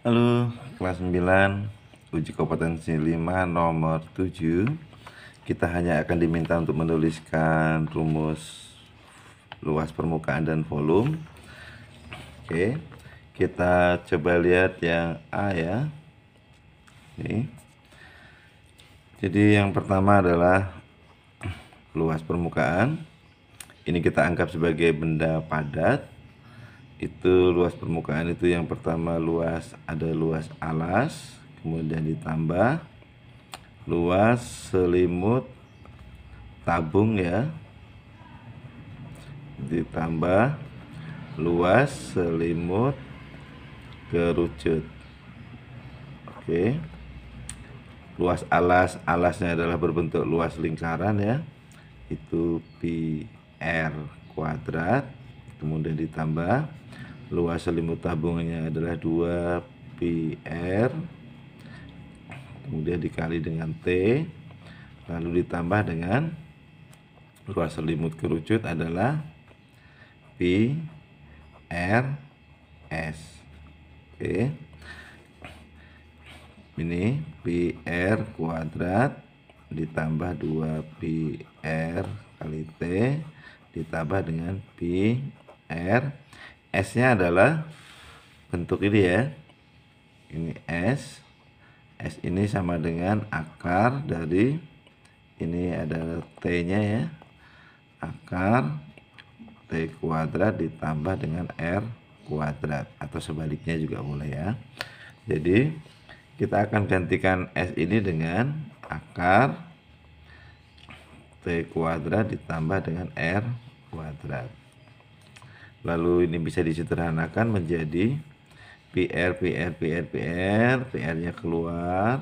Halo, kelas 9 uji kompetensi 5 nomor 7 kita hanya akan diminta untuk menuliskan rumus luas permukaan dan volume. Oke kita coba lihat yang A ya. Oke. jadi yang pertama adalah luas permukaan. Ini kita anggap sebagai benda padat itu luas permukaan itu yang pertama luas ada luas alas kemudian ditambah luas selimut tabung ya. Ditambah luas selimut kerucut. Oke. Luas alas alasnya adalah berbentuk luas lingkaran ya. Itu pi r kuadrat kemudian ditambah luas selimut tabungnya adalah 2 PR kemudian dikali dengan T lalu ditambah dengan luas selimut kerucut adalah P R S. Oke. Ini PR kuadrat ditambah 2 PR kali T ditambah dengan P R S-nya adalah bentuk ini ya. Ini S. S ini sama dengan akar dari ini adalah T-nya ya. Akar T kuadrat ditambah dengan R kuadrat atau sebaliknya juga boleh ya. Jadi kita akan gantikan S ini dengan akar T kuadrat ditambah dengan R kuadrat lalu ini bisa disederhanakan menjadi PR PR PR PR PR nya keluar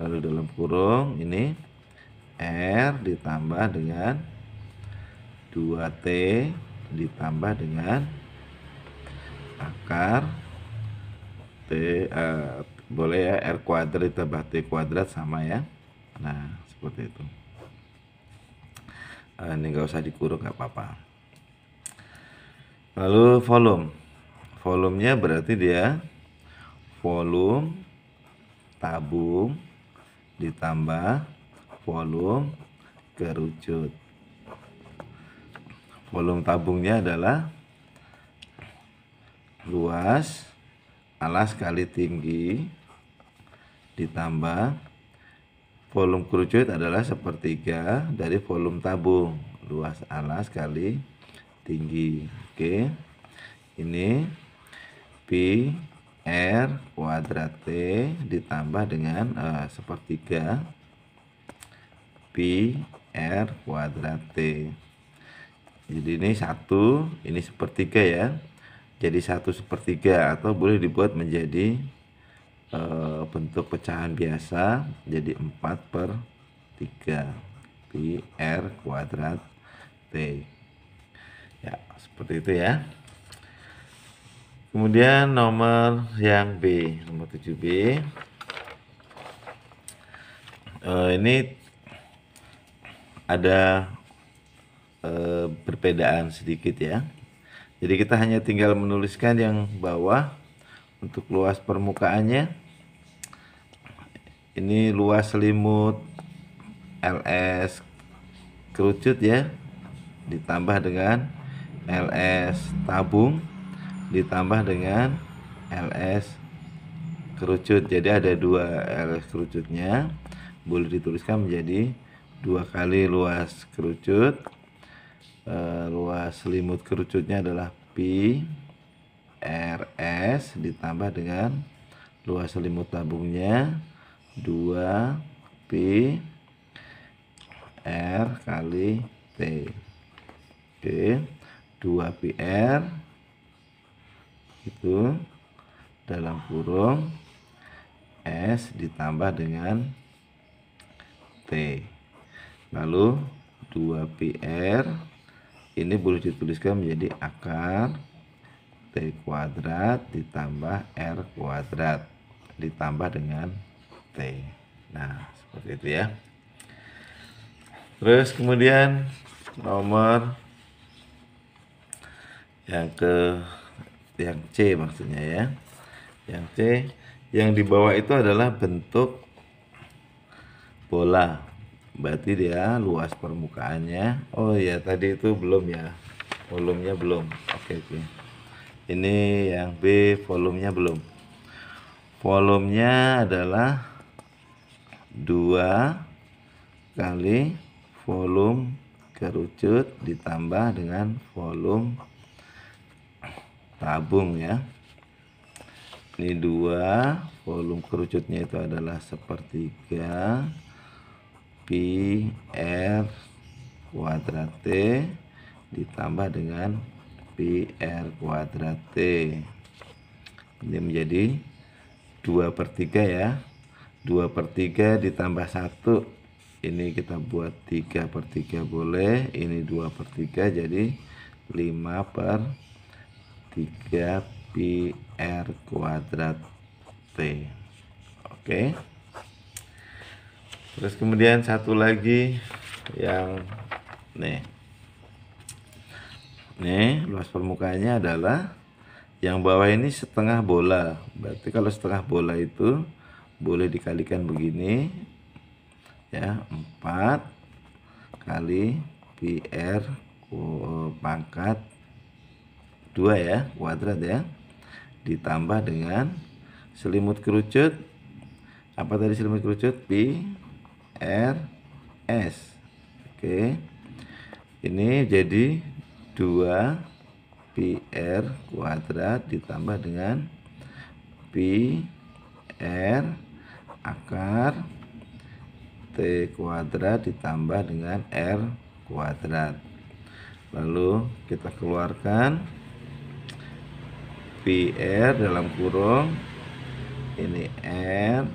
lalu dalam kurung ini R ditambah dengan 2T ditambah dengan akar T uh, boleh ya R kuadrat ditambah T kuadrat sama ya. Nah seperti itu. Uh, ini enggak usah dikurung nggak apa-apa lalu volume. Volumenya berarti dia volume tabung ditambah volume kerucut. Volume tabungnya adalah luas alas kali tinggi ditambah volume kerucut adalah sepertiga dari volume tabung luas alas kali tinggi oke. Ini P R kuadrat T ditambah dengan uh, sepertiga. P R kuadrat T jadi ini satu ini sepertiga ya. Jadi satu sepertiga atau boleh dibuat menjadi uh, bentuk pecahan biasa jadi 4 per 3 P R kuadrat T ya seperti itu ya. Kemudian nomor yang B nomor 7B uh, ini ada uh, perbedaan sedikit ya. Jadi kita hanya tinggal menuliskan yang bawah untuk luas permukaannya. Ini luas selimut LS kerucut ya ditambah dengan LS tabung ditambah dengan LS kerucut. Jadi ada dua LS kerucutnya. Boleh dituliskan menjadi dua kali luas kerucut. E, luas selimut kerucutnya adalah P RS ditambah dengan luas selimut tabungnya 2 P R kali T. Oke 2 PR itu dalam kurung S ditambah dengan T. Lalu 2 PR ini boleh dituliskan menjadi akar T kuadrat ditambah R kuadrat ditambah dengan T. Nah seperti itu ya. Terus kemudian nomor yang ke yang C maksudnya ya. Yang C yang di bawah itu adalah bentuk bola. Berarti dia luas permukaannya. Oh ya tadi itu belum ya. Volumenya belum. Oke oke. Ini yang B volumenya belum. Volumenya adalah dua kali volume kerucut ditambah dengan volume tabung ya. Ini dua volume kerucutnya itu adalah sepertiga pi r kuadrat T ditambah dengan pi r kuadrat T. Ini menjadi 2 per 3 ya. 2 per 3 ditambah 1 ini kita buat 3 per 3 boleh. Ini 2 per 3 jadi 5 per 3 pi r kuadrat T. Oke. Terus kemudian satu lagi yang nih. Nih luas permukaannya adalah yang bawah ini setengah bola. Berarti kalau setengah bola itu boleh dikalikan begini ya 4 kali pi r pangkat 2 ya kuadrat ya. Ditambah dengan selimut kerucut. Apa tadi selimut kerucut? P R S. Oke. Ini jadi 2 P R kuadrat ditambah dengan P R akar. T kuadrat ditambah dengan R kuadrat. Lalu kita keluarkan PR dalam kurung. Ini R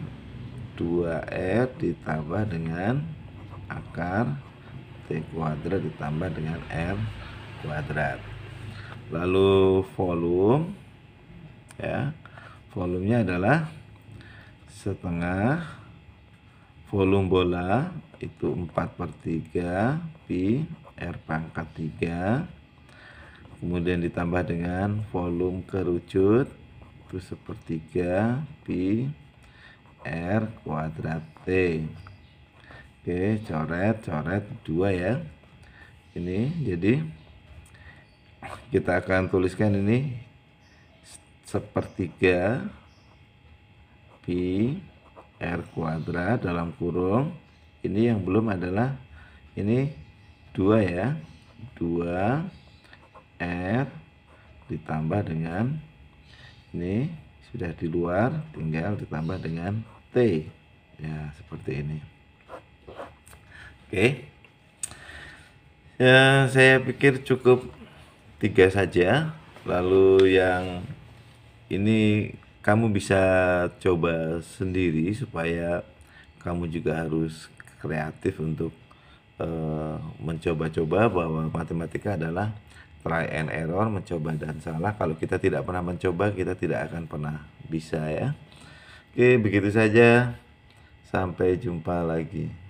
2R ditambah dengan akar. T kuadrat ditambah dengan R kuadrat. Lalu volume ya. Volumenya adalah setengah. Volume bola itu 4 per 3 pi R pangkat 3 kemudian ditambah dengan volume kerucut itu sepertiga pi r kuadrat t. Oke coret coret dua ya. Ini jadi kita akan tuliskan ini sepertiga pi r kuadrat dalam kurung. Ini yang belum adalah ini dua ya. Dua R ditambah dengan ini sudah di luar tinggal ditambah dengan T. Ya seperti ini. Oke. Ya saya pikir cukup tiga saja. Lalu yang ini kamu bisa coba sendiri supaya kamu juga harus kreatif untuk uh, mencoba-coba bahwa matematika adalah try and error, mencoba dan salah. Kalau kita tidak pernah mencoba, kita tidak akan pernah bisa ya. Oke, begitu saja. Sampai jumpa lagi.